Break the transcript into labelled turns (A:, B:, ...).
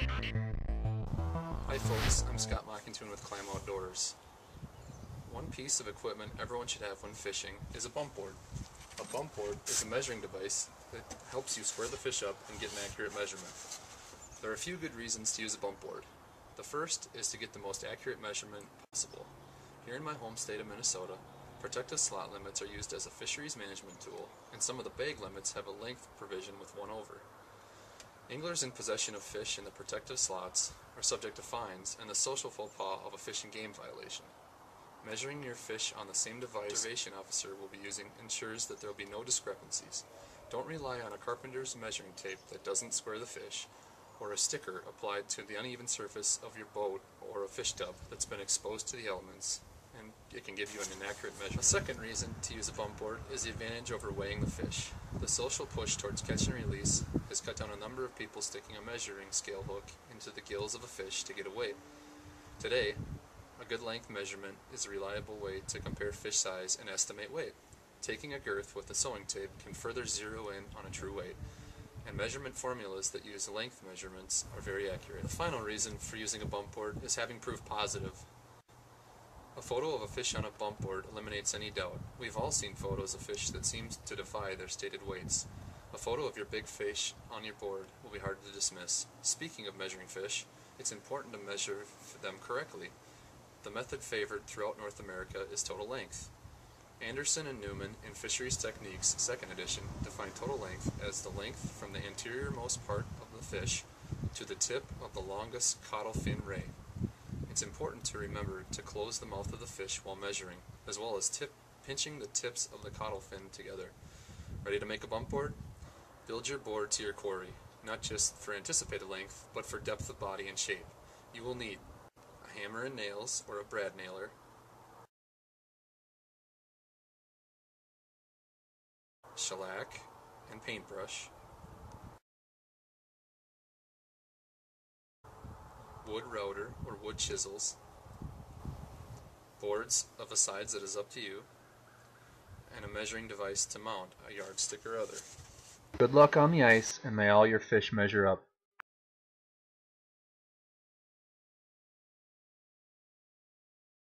A: Hi folks, I'm Scott Mackenthun with Clam Outdoors. One piece of equipment everyone should have when fishing is a bump board. A bump board is a measuring device that helps you square the fish up and get an accurate measurement. There are a few good reasons to use a bump board. The first is to get the most accurate measurement possible. Here in my home state of Minnesota, protective slot limits are used as a fisheries management tool, and some of the bag limits have a length provision with one over. Anglers in possession of fish in the protective slots are subject to fines and the social faux pas of a fish and game violation. Measuring your fish on the same device the conservation officer will be using ensures that there will be no discrepancies. Don't rely on a carpenter's measuring tape that doesn't square the fish, or a sticker applied to the uneven surface of your boat or a fish tub that's been exposed to the elements, and it can give you an inaccurate measurement. A second reason to use a bump board is the advantage over weighing the fish. The social push towards catch and release has cut down a number of people sticking a measuring scale hook into the gills of a fish to get a weight. Today, a good length measurement is a reliable way to compare fish size and estimate weight. Taking a girth with a sewing tape can further zero in on a true weight, and measurement formulas that use length measurements are very accurate. The final reason for using a bump board is having proof positive. A photo of a fish on a bump board eliminates any doubt. We've all seen photos of fish that seem to defy their stated weights. A photo of your big fish on your board will be hard to dismiss. Speaking of measuring fish, it's important to measure them correctly. The method favored throughout North America is total length. Anderson and Neumann in Fisheries Techniques, 2nd edition, define total length as the length from the anteriormost part of the fish to the tip of the longest caudal fin ray. It's important to remember to close the mouth of the fish while measuring, as well as tip, pinching the tips of the caudal fin together. Ready to make a bump board? Build your board to your quarry, not just for anticipated length, but for depth of body and shape. You will need a hammer and nails or a brad nailer, shellac and paintbrush, wood router or wood chisels, boards of a size that is up to you, and a measuring device to mount a yardstick or other.
B: Good luck on the ice, and may all your fish measure up.